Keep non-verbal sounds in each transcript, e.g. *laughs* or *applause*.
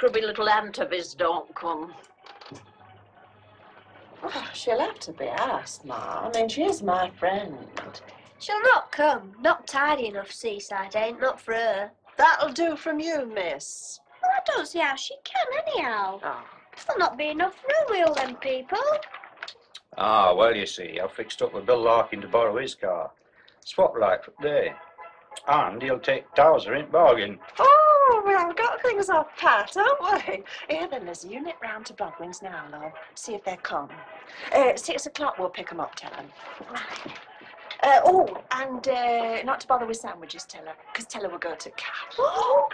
Scrubby little ant of his don't come. Oh, she'll have to be asked, Ma. I mean, she is my friend. She'll not come. Not tidy enough, Seaside ain't. Not for her. That'll do from you, miss. Well, I don't see how she can, anyhow. Oh. There'll not be enough room with all them people. Ah, well, you see, I fixed up with Bill Larkin to borrow his car. Swap like for day. And he'll take Towser in bargain. Oh, we have got things off pat, haven't we? Here then, there's a unit round to Blodwen's now, love. See if they're come. Uh, six o'clock, we'll pick 'em up, tell 'em. Uh, oh, and uh, not to bother with sandwiches, tell her, because we'll go to Cat. *gasps* Oh.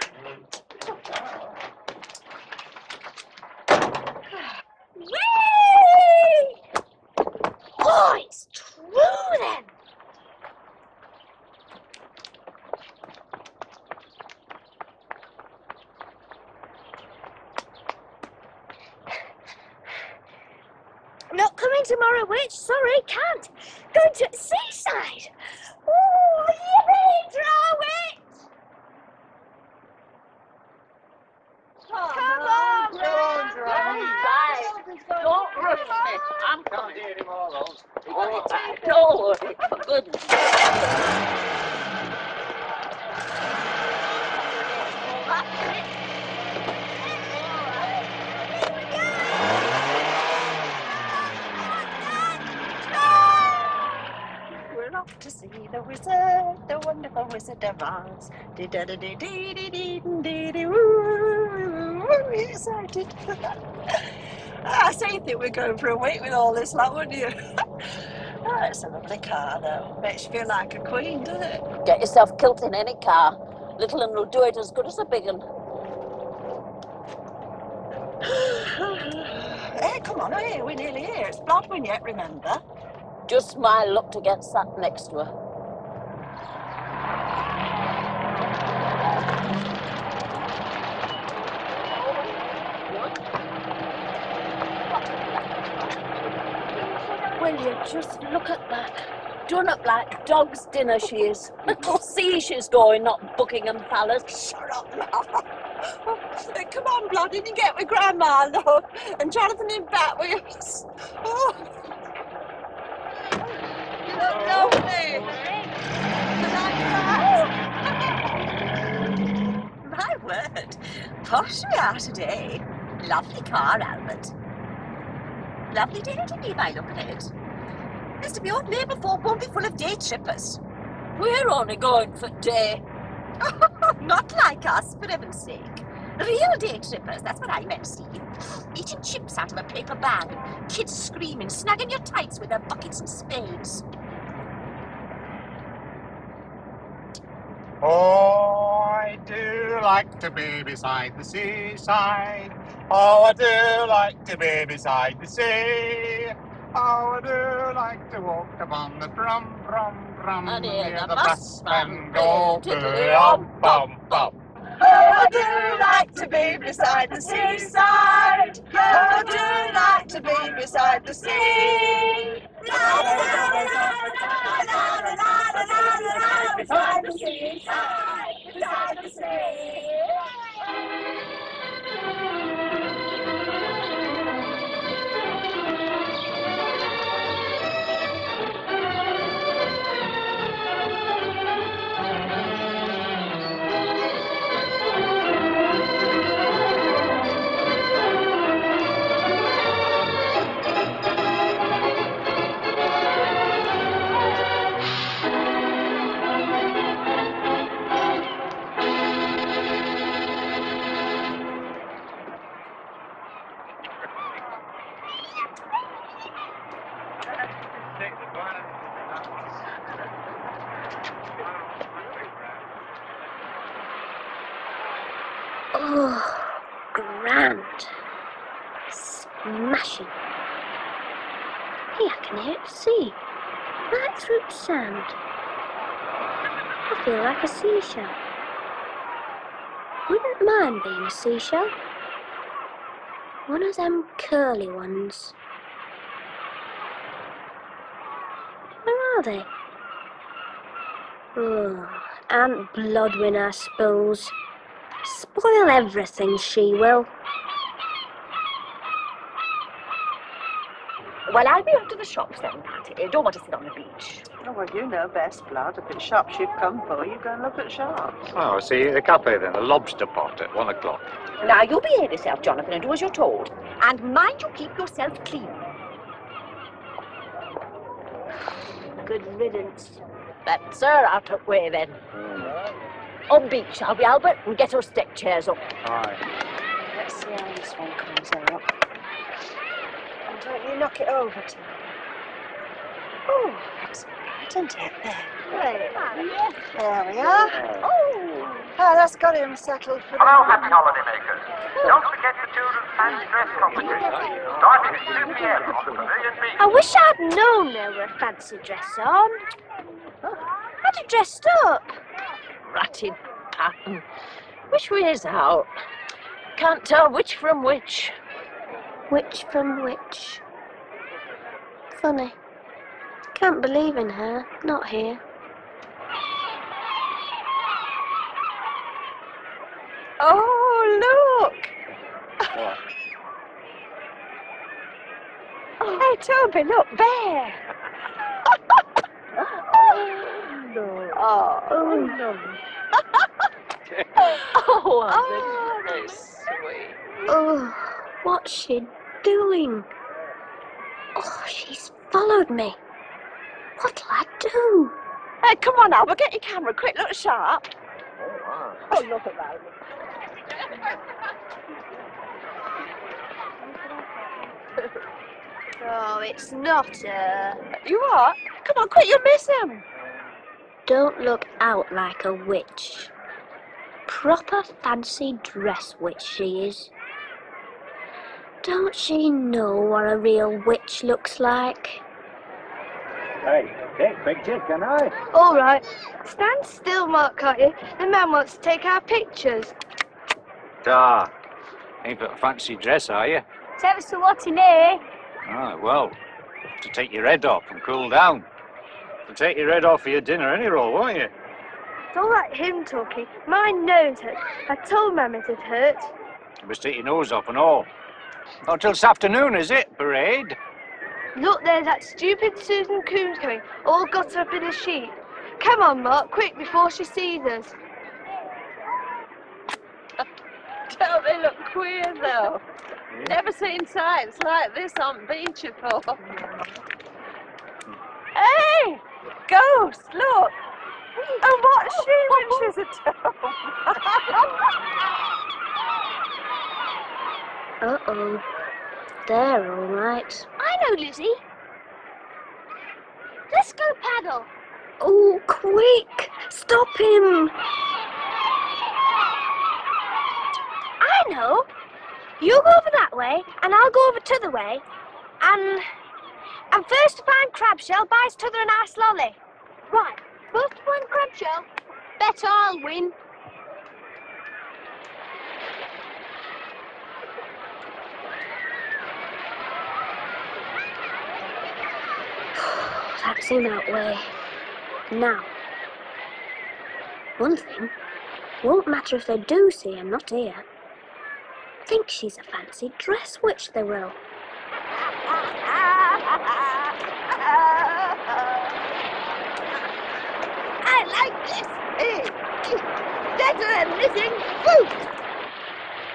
Yay! Oh, it's true then. Not coming tomorrow, witch. Sorry, can't. Going to seaside. Oh, yippee, draw witch. Come on, Don't Don't rush me. I'm coming. Oh, don't worry, for goodness We're off to see the wizard, the wonderful wizard of Oz. Dee da da dee dee dee dee dee dee woo. Very excited. *laughs* I say you think we're going for a week with all this lot, wouldn't you? oh, *laughs* it's a lovely car, though. Makes you feel like a queen, doesn't it? Get yourself kilt in any car. Little un will do it as good as a big un. *sighs* hey, come on, hey, we're nearly here. It's Blodwen yet, remember? Just my luck to get sat next to her. You just look at that? Done up like dog's dinner she is. Little see she's going, not Buckingham Palace. Shut up, come on, Bloody, and get with Grandma, love. And Jonathan in back with us. Oh. You look lovely. *laughs* My word, posh we are today. Lovely car, Albert. Lovely day to be by looking at it. Mr. Bjorn, Mablethorpe won't be full of day trippers. We're only going for day. *laughs* Not like us, for heaven's sake. Real day trippers, that's what I meant, Steve. Eating chips out of a paper bag, kids screaming, snagging your tights with their buckets and spades. Oh, I do like to be beside the seaside. Oh, I do like to be beside the sea. Oh, I do like to walk upon the drum, drum, drum. And hear the brass brassman band go, go, tiddly-om, bum, bum. Oh, I do like to be beside the seaside. Oh, I do like to be beside the sea. La, la, la, la, la, la, la, la, la, la, la, la, beside the seaside, feel like a seashell. Wouldn't mind being a seashell. One of them curly ones. Where are they? Oh, Aunt Blodwen, I suppose. Spoil everything, she will. Well, I'll be off to the shops then, Patty. I eh, don't want to sit on the beach. Oh, well, you know best, Blood. If it's shops you've come for, you go and look at shops. Oh, see, the cafe then, the lobster pot at one o'clock. Now, you behave yourself, Jonathan, and do as you're told. And mind you keep yourself clean. Good riddance. That's her out of way then. Hmm. On beach, shall we, Albert? And get us deck chairs up. Aye. Let's see how this one comes out. And don't you knock it over to me. Oh, that's all right, isn't it? There. There we are. Oh, Oh, that's got him settled for Hello, the happy holidaymakers. Don't forget the children's fancy dress competition, starting at 2 p.m. on the Pavilion Beach. I wish I'd known there were a fancy dress on. I'd have dressed up. ratted pattern. Which way is out? Can't tell which from which. Which from which? Funny. Can't believe in her. Not here. Oh, look! What? *laughs* Hey, Toby, look, there! *laughs* Oh, oh, no. *laughs* Oh, no. Oh, Albert, Oh, very sweet. Oh, what's she doing? Oh, she's followed me. What'll I do? Hey, come on, Albert, get your camera quick, look sharp. Oh, look at that. *laughs* Oh, it's not her. You are? Come on, quick, you'll miss him. Don't look out like a witch. Proper fancy dress witch she is. Don't she know what a real witch looks like? Hey, take picture, can I? All right. Stand still, Mark, can't you? The man wants to take our pictures. Da. Ain't got a fancy dress, are you? It's ever so what in here. Ah, well, to take your head off and cool down. To take your head off for your dinner any roll, won't you? Don't let him talking. My nose hurts. I told Mum it had hurt. You must take your nose off and all. Not till this afternoon, is it, parade? Look, there, that stupid Susan Coombs coming, all got up in a sheet. Come on, Mark, quick before she sees us. *laughs* Don't they look queer, though? Never seen sights like this on beach before. Hey! Ghost, look! And what's she *laughs* when she's *laughs* at home? Uh oh. They're all right. I know, Lizzie. Let's go paddle. Oh, quick! Stop him! I know. You go over that way, and I'll go over t'other way, and and first to find crab shell buys t'other an ice lolly. Right. First to find crab shell. Bet I'll win. That's him that way. Now, one thing won't matter if they do see him not here. Think she's a fancy dress witch, they will. *laughs* I like this. Better than missing food.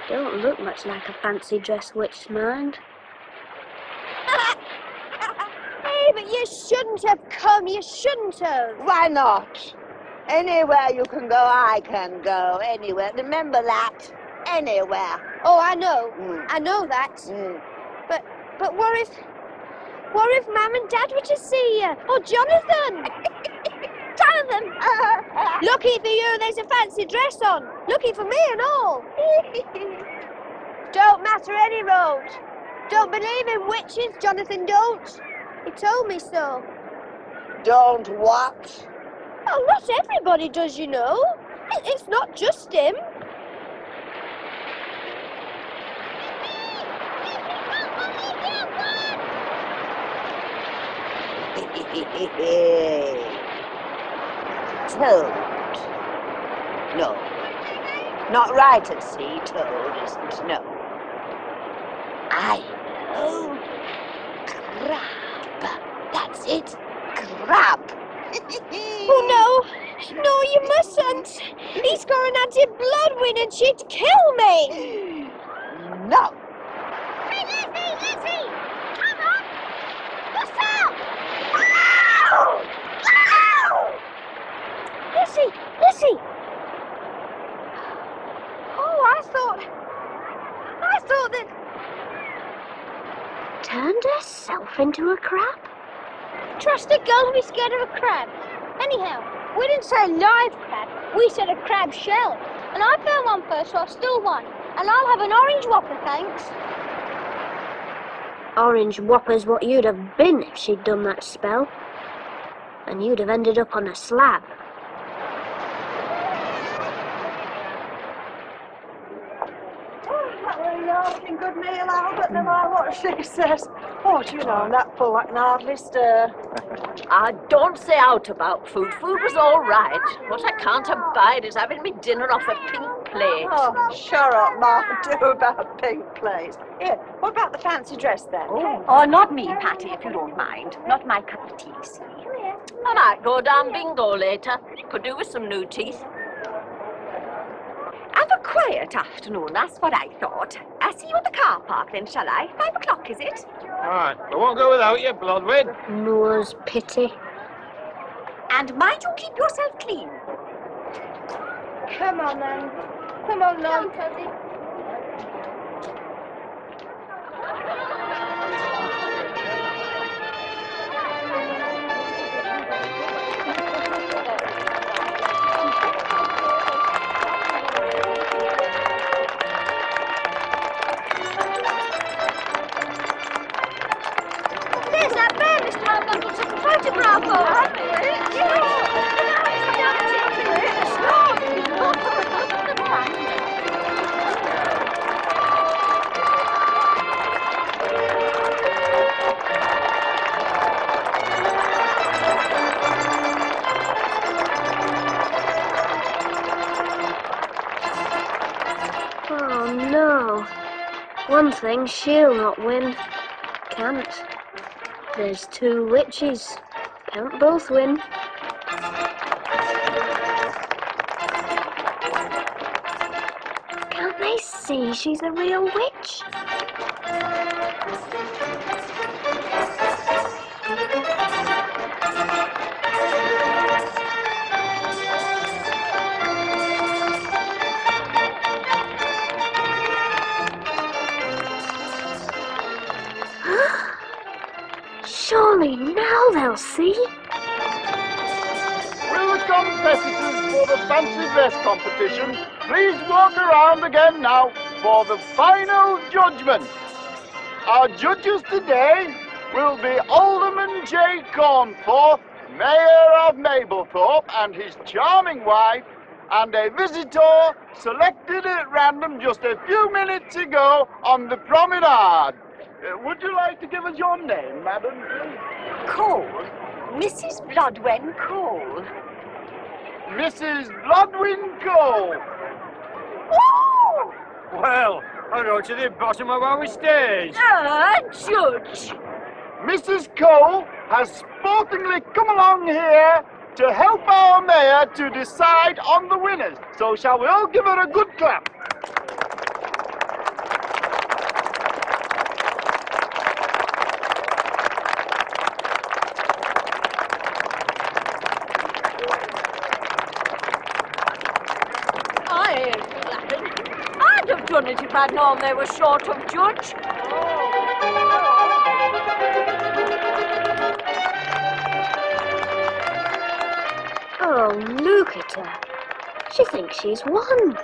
Don't look much like a fancy dress witch's mind. Hey, but you shouldn't have come. You shouldn't have. Why not? Anywhere you can go, I can go. Anywhere. Remember that. Anywhere. Oh, I know. Mm. I know that. Mm. But but what if what if Mum and Dad were to see you? Or Jonathan? *laughs* Jonathan! *laughs* Lucky for you, there's a fancy dress on. Lucky for me and all. *laughs* Don't matter any road. Don't believe in witches, Jonathan, don't. He told me so. Don't what? Oh, not everybody does, you know. It's not just him. *laughs* Toad. No. Not right at sea, toad isn't, no. I know. Crab. That's it. Crab. Oh, no. No, you mustn't. He's got an anti-blood win and she'd kill me. No. Hey, Lizzie, Lizzie! Come on! What's up? Lizzie, Lizzie! Oh, I thought... I thought that... Turned herself into a crab? Trust a girl to be scared of a crab. Anyhow, we didn't say live crab, we said a crab shell. And I found one first, so I still won. And I'll have an orange whopper, thanks. Orange Whopper's what you'd have been if she'd done that spell. And you'd have ended up on a slab. Oh, That were a laughing good meal, Albert, no matter what she says. Oh, do you know, that pull can hardly stir. I don't say out about food. Food was all right. What I can't abide is having me dinner off a pink plate. Oh, shut up, Ma. *laughs* Do about pink plates. Here, what about the fancy dress then? Oh. oh, not me, Patty, if you don't mind. Not my cup of tea, see. I might go down bingo later. Could do with some new teeth. Have a quiet afternoon, that's what I thought. I'll see you at the car park then, shall I? Five o'clock, is it? All right, I won't go without you, Blodwen. Noah's pity. And mind you keep yourself clean. Come on, then. Come on, Lon. There's Oh no. One thing she'll not win. Can't. There's two witches. Can't both win. Can't they see she's a real witch? Now they'll see. Will the competitors for the fancy dress competition please walk around again now for the final judgment? Our judges today will be Alderman J. Cornforth, Mayor of Mablethorpe, and his charming wife, and a visitor selected at random just a few minutes ago on the promenade. Uh, would you like to give us your name, madam? Cole. Mrs. Blodwen Cole. Mrs. Blodwen Cole. Well, I'll go to the bottom of our stairs. Ah, Judge! Mrs. Cole has sportingly come along here to help our mayor to decide on the winners. So shall we all give her a good clap? I ain't flattering. I'd have done if I'd known they were short of Judge. Oh, look at her. She thinks she's won.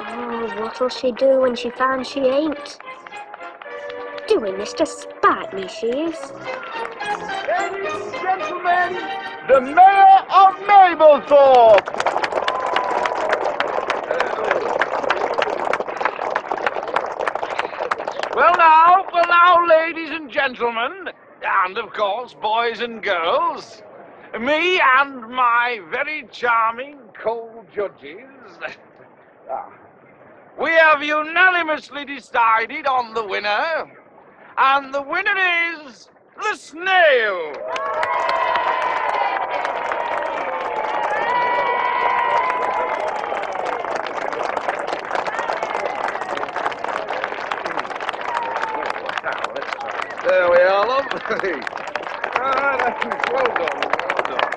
Oh, what'll she do when she finds she ain't? Doing this to spite me, she is. Ladies and gentlemen, the Mayor of Mablethorpe! Well now, well now, ladies gentlemen, and of course, boys and girls, me and my very charming co-judges, *laughs* ah, we have unanimously decided on the winner, and the winner is the snail. Ah, well done, well done.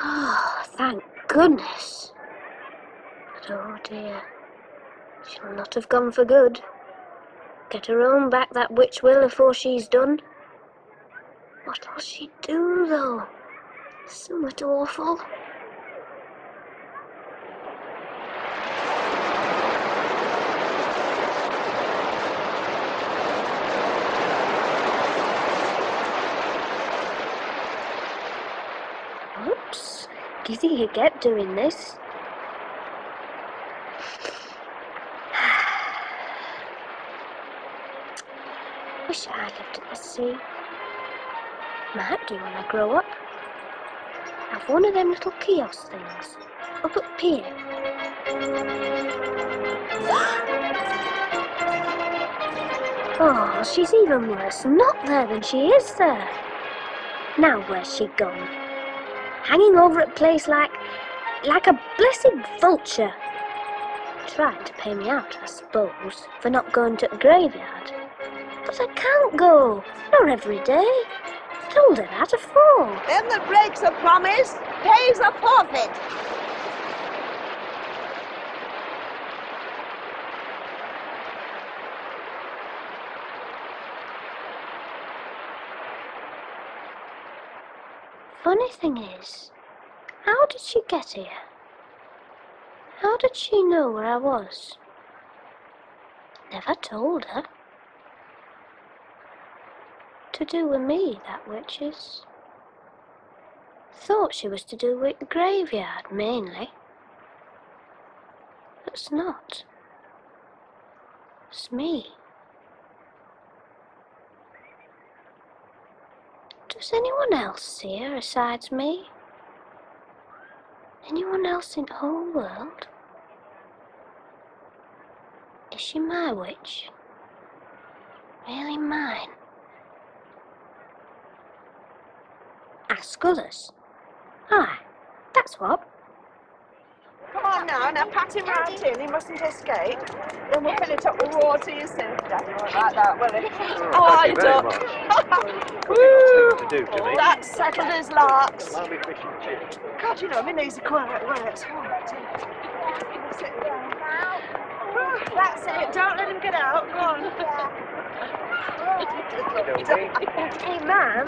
Oh, thank goodness. But oh dear, she'll not have gone for good. Get her own back, that witch will, afore she's done. What'll she do, though? Somewhat awful. Oops. Dizzy you get doing this. *sighs* Wish I lived at the sea. Might do when I grow up. Have one of them little kiosk things up at pier. *gasps* Oh, she's even worse not there than she is there. Now where's she gone? Hanging over a place like like a blessed vulture. Tried to pay me out, I suppose, for not going to the graveyard. But I can't go, not every day. Told her that afore. Them that breaks a promise pays a forfeit. Funny thing is, how did she get here? How did she know where I was? Never told her. To do with me, that witch is. Thought she was to do with the graveyard, mainly. It's not. It's me. Does anyone else see her besides me? Anyone else in the whole world? Is she my witch? Really mine? Ask others. Aye, that's what. Come on now, now pat him round in, he mustn't escape. Then we'll fill it up with water, you see. Daddy won't like that, will he? How are you, oh, very Duck? *laughs* Woo! To do to me. That settled his larks. God, you know, my knees are quite wet. Oh, dear. Sit down. Whew, *sighs* That's it, don't let him get out. Go on. *laughs* Hey, Ma'am,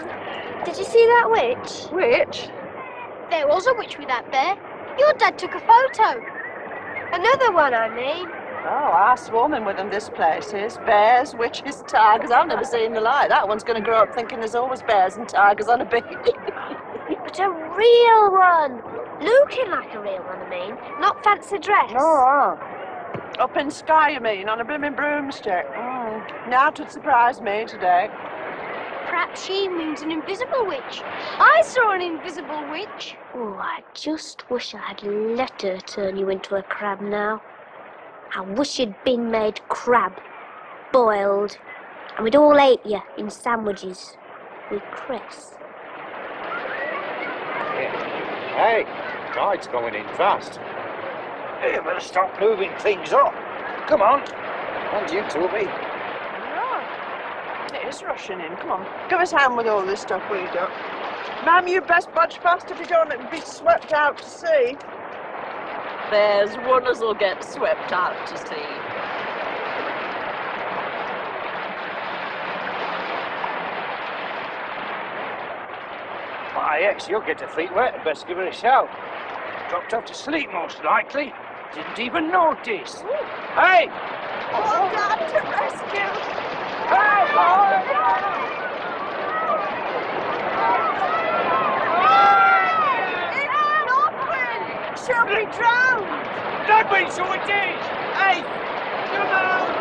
did you see that witch? Witch? There was a witch with that bear. Your dad took a photo. Another one, I mean. Oh, our swarming with them this place is. Bears, witches, tigers. I've never seen the like. That one's going to grow up thinking there's always bears and tigers on a beach. *laughs* But a real one. Looking like a real one, I mean. Not fancy dress. No, oh, up in sky, you mean, on a blooming broomstick. Mm. Now to surprise me today. Perhaps she means an invisible witch. I saw an invisible witch. Oh, I just wish I had let her turn you into a crab now. I wish you'd been made crab, boiled, and we'd all ate you in sandwiches with cress. Hey, tide's going in fast. Hey, you better stop moving things up. Come on. And you, Toby. Right. It is rushing in. Come on. Give us a hand with all this stuff, will you, Duck? Ma'am, you best budge fast if you don't want to be swept out to sea. There's one as'll get swept out to sea. Why, yes, you'll get your feet wet. Best give her a shout. Dropped off to sleep, most likely. Didn't even notice. Hey! Oh, God, to rescue! Hey, boy! It's nothing! She'll be drowned! That means who it is! Hey! Come out!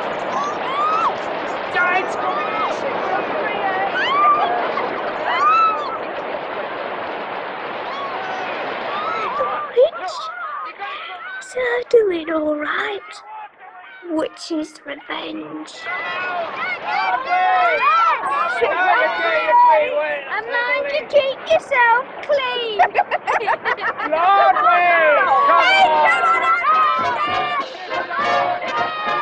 Tide's coming in! She will be Is her doing all right? Witch's revenge. And mind keep yourself clean. Broadway! Come on! Come on!